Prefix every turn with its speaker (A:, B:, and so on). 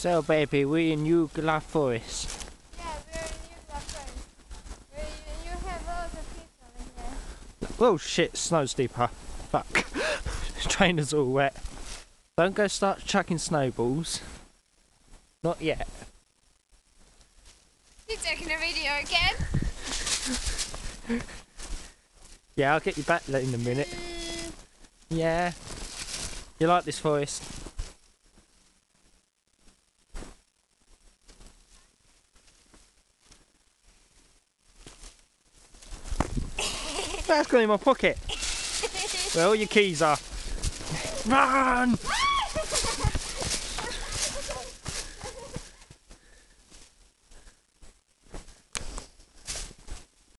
A: So, baby, we in Julga Forest.
B: Yeah, we're in New Glasgow. We you have lots of people in here.
A: Oh shit, snow's deeper. Fuck. Trainers all wet. Don't go start chucking snowballs. Not yet.
B: You're taking a video again?
A: Yeah, I'll get you back in a minute.
B: Mm,
A: Yeah. You like this forest? That's gone in my pocket. Where all your keys are. Run!